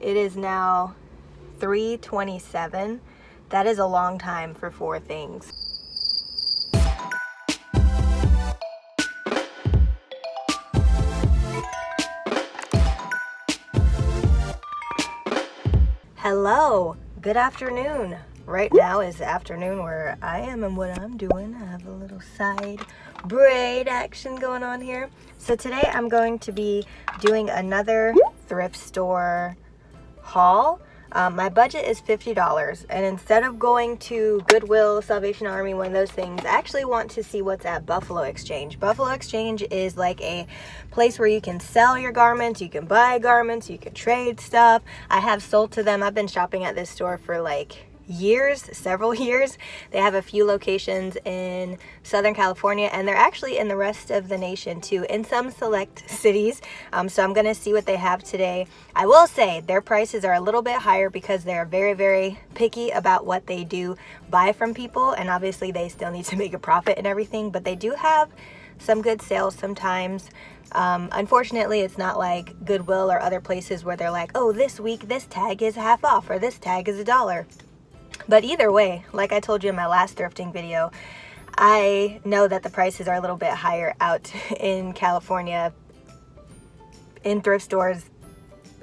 It is now 327. That is a long time for four things. Hello, good afternoon. Right now is afternoon where I am and what I'm doing. I have a little side braid action going on here. So today I'm going to be doing another thrift store haul. Um, my budget is $50 and instead of going to Goodwill, Salvation Army, one of those things, I actually want to see what's at Buffalo Exchange. Buffalo Exchange is like a place where you can sell your garments, you can buy garments, you can trade stuff. I have sold to them. I've been shopping at this store for like years, several years. They have a few locations in Southern California and they're actually in the rest of the nation too, in some select cities. Um, so I'm gonna see what they have today. I will say their prices are a little bit higher because they're very, very picky about what they do buy from people. And obviously they still need to make a profit and everything, but they do have some good sales sometimes. Um, unfortunately, it's not like Goodwill or other places where they're like, oh, this week this tag is half off or this tag is a dollar. But either way, like I told you in my last thrifting video, I know that the prices are a little bit higher out in California in thrift stores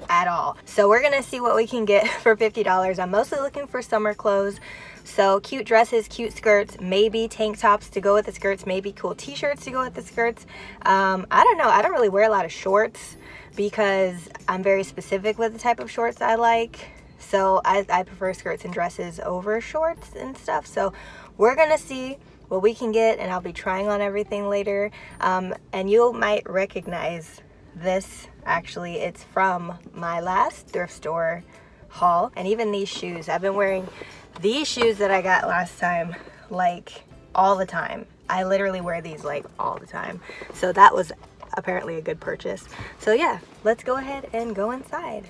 at all. So we're gonna see what we can get for $50. I'm mostly looking for summer clothes. So cute dresses, cute skirts, maybe tank tops to go with the skirts, maybe cool t-shirts to go with the skirts. Um, I don't know, I don't really wear a lot of shorts because I'm very specific with the type of shorts I like. So I, I prefer skirts and dresses over shorts and stuff. So we're gonna see what we can get and I'll be trying on everything later. Um, and you might recognize this actually. It's from my last thrift store haul and even these shoes. I've been wearing these shoes that I got last time like all the time. I literally wear these like all the time. So that was apparently a good purchase. So yeah, let's go ahead and go inside.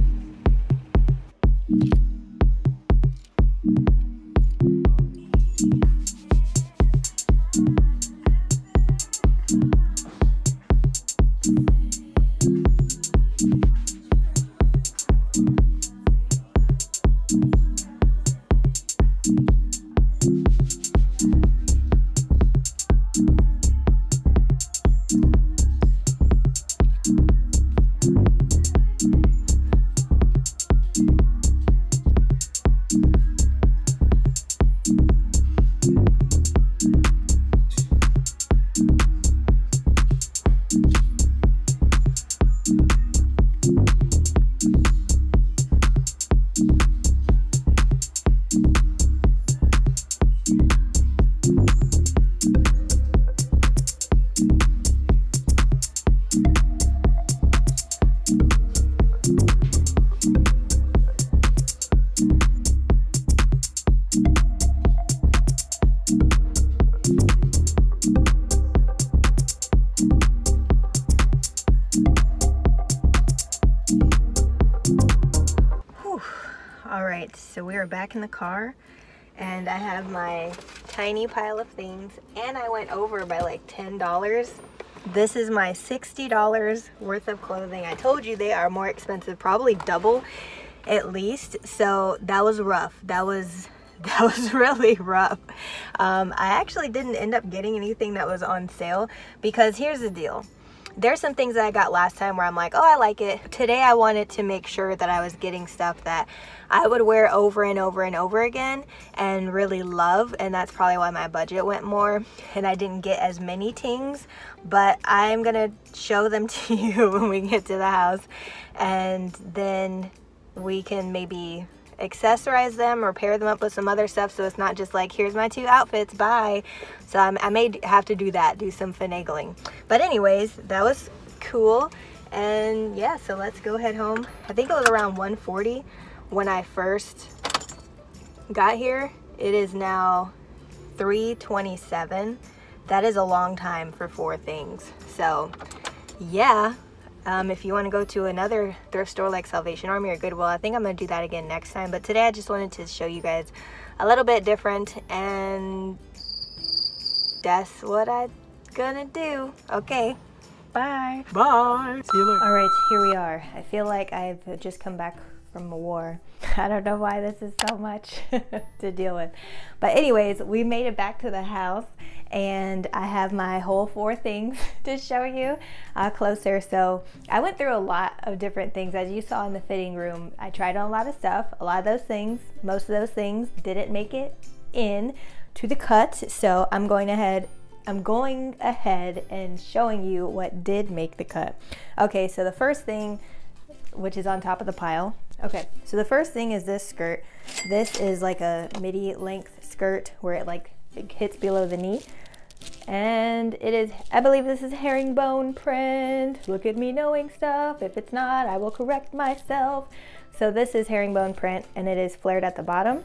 So we are back in the car and I have my tiny pile of things and I went over by like $10. This is my $60 worth of clothing. I told you they are more expensive, probably double at least. So that was rough. That was that was really rough. Um, I actually didn't end up getting anything that was on sale because here's the deal there's some things that I got last time where I'm like, oh, I like it. Today I wanted to make sure that I was getting stuff that I would wear over and over and over again and really love. And that's probably why my budget went more and I didn't get as many things. But I'm going to show them to you when we get to the house. And then we can maybe accessorize them or pair them up with some other stuff so it's not just like here's my two outfits bye. So I'm, i may have to do that do some finagling. But anyways that was cool. And yeah so let's go head home. I think it was around 140 when i first got here. It is now 327 that is a long time for four things. So yeah Um, if you want to go to another thrift store like Salvation Army or Goodwill, I think I'm going to do that again next time. But today I just wanted to show you guys a little bit different and that's what I'm gonna do. Okay, bye. Bye. See you later. All right, here we are. I feel like I've just come back from a war. I don't know why this is so much to deal with. But anyways, we made it back to the house and I have my whole four things to show you uh, closer. So I went through a lot of different things. As you saw in the fitting room, I tried on a lot of stuff. A lot of those things, most of those things didn't make it in to the cut. So I'm going ahead I'm going ahead and showing you what did make the cut. Okay, so the first thing, which is on top of the pile. Okay, so the first thing is this skirt. This is like a midi length skirt where it like it hits below the knee. And it is, I believe this is herringbone print. Look at me knowing stuff. If it's not, I will correct myself. So this is herringbone print and it is flared at the bottom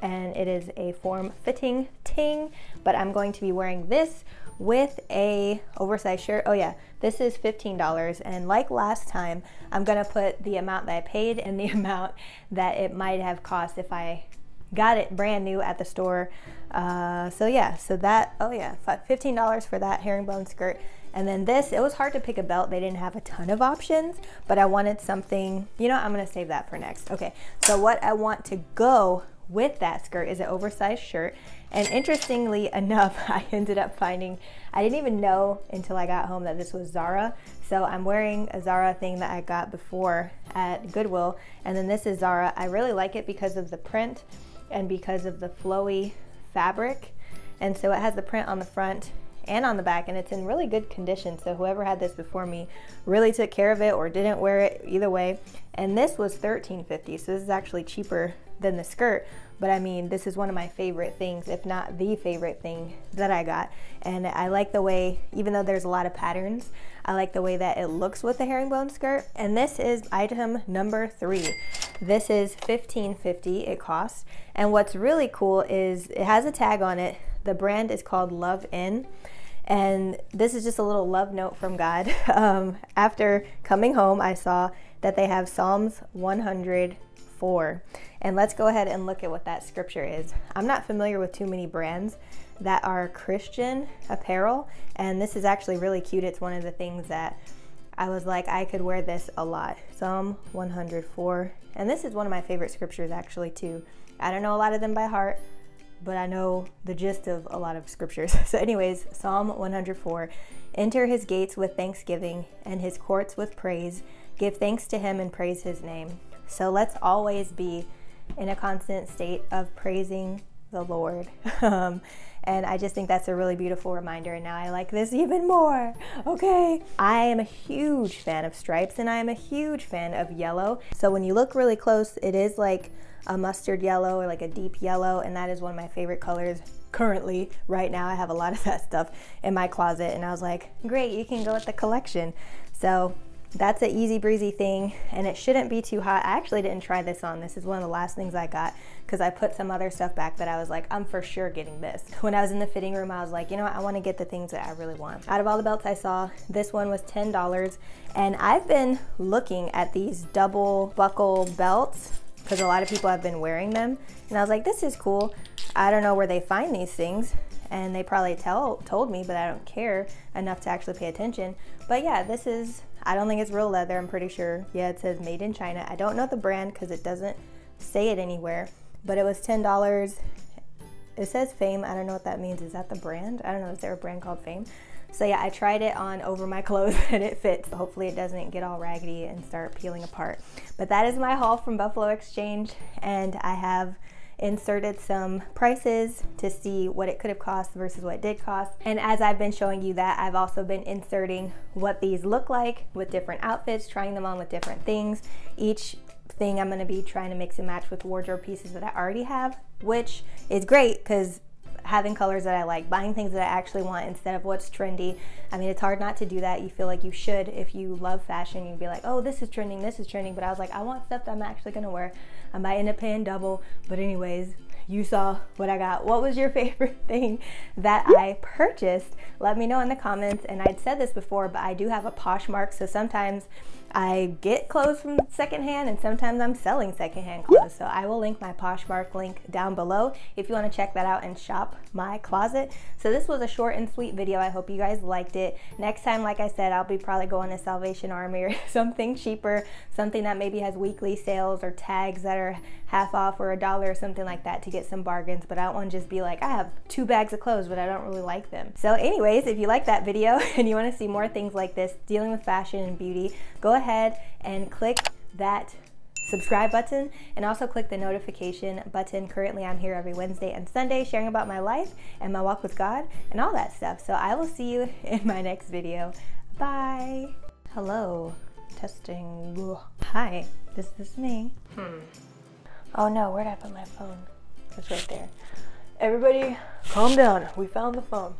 and it is a form fitting ting, but I'm going to be wearing this with a oversized shirt. Oh yeah, this is $15 and like last time, I'm gonna put the amount that I paid and the amount that it might have cost if I got it brand new at the store. Uh, so yeah, so that, oh yeah, $15 for that herringbone skirt. And then this, it was hard to pick a belt. They didn't have a ton of options, but I wanted something, you know, I'm gonna save that for next. Okay, so what I want to go with that skirt is an oversized shirt. And interestingly enough, I ended up finding, I didn't even know until I got home that this was Zara. So I'm wearing a Zara thing that I got before at Goodwill. And then this is Zara. I really like it because of the print and because of the flowy fabric. And so it has the print on the front and on the back and it's in really good condition so whoever had this before me really took care of it or didn't wear it either way and this was $13.50 so this is actually cheaper than the skirt. But I mean, this is one of my favorite things, if not the favorite thing that I got. And I like the way, even though there's a lot of patterns, I like the way that it looks with the herringbone skirt. And this is item number three. This is $15.50 it costs. And what's really cool is it has a tag on it. The brand is called Love In. And this is just a little love note from God. Um, after coming home, I saw that they have Psalms 104. And let's go ahead and look at what that scripture is. I'm not familiar with too many brands that are Christian apparel, and this is actually really cute. It's one of the things that I was like, I could wear this a lot. Psalm 104. And this is one of my favorite scriptures, actually, too. I don't know a lot of them by heart, but I know the gist of a lot of scriptures. So, anyways, Psalm 104 Enter his gates with thanksgiving and his courts with praise. Give thanks to him and praise his name. So let's always be in a constant state of praising the Lord. Um, and I just think that's a really beautiful reminder. And now I like this even more. Okay. I am a huge fan of stripes and I am a huge fan of yellow. So when you look really close, it is like a mustard yellow or like a deep yellow. And that is one of my favorite colors currently right now. I have a lot of that stuff in my closet. And I was like, great, you can go with the collection. So that's an easy breezy thing and it shouldn't be too hot. I actually didn't try this on. This is one of the last things I got because I put some other stuff back that I was like, I'm for sure getting this. When I was in the fitting room, I was like, you know what? I want to get the things that I really want. Out of all the belts I saw, this one was $10 and I've been looking at these double buckle belts because a lot of people have been wearing them and I was like, this is cool. I don't know where they find these things and they probably tell told me, but I don't care enough to actually pay attention. But yeah, this is I don't think it's real leather, I'm pretty sure. Yeah, it says made in China. I don't know the brand because it doesn't say it anywhere, but it was $10. It says Fame. I don't know what that means. Is that the brand? I don't know. Is there a brand called Fame? So yeah, I tried it on over my clothes and it fits. Hopefully it doesn't get all raggedy and start peeling apart. But that is my haul from Buffalo Exchange and I have inserted some prices to see what it could have cost versus what it did cost. And as I've been showing you that, I've also been inserting what these look like with different outfits, trying them on with different things. Each thing I'm gonna be trying to mix and match with wardrobe pieces that I already have, which is great because having colors that I like, buying things that I actually want instead of what's trendy. I mean, it's hard not to do that. You feel like you should if you love fashion. You'd be like, oh, this is trending, this is trending. But I was like, I want stuff that I'm actually gonna wear. I might end up paying double, but anyways, you saw what I got. What was your favorite thing that I purchased? Let me know in the comments. And I'd said this before, but I do have a Poshmark. So sometimes I get clothes from secondhand and sometimes I'm selling secondhand clothes. So I will link my Poshmark link down below if you want to check that out and shop my closet. So this was a short and sweet video. I hope you guys liked it. Next time, like I said, I'll be probably going to Salvation Army or something cheaper, something that maybe has weekly sales or tags that are half off or a dollar or something like that to get some bargains. But I don't want to just be like, I have two bags of clothes, but I don't really like them. So anyways, if you like that video and you want to see more things like this, dealing with fashion and beauty, go ahead and click that subscribe button and also click the notification button. Currently, I'm here every Wednesday and Sunday sharing about my life and my walk with God and all that stuff. So I will see you in my next video. Bye. Hello. Testing. Hi, this is me. Hmm. Oh no, where'd I put my phone? It's right there. Everybody, calm down. We found the phone.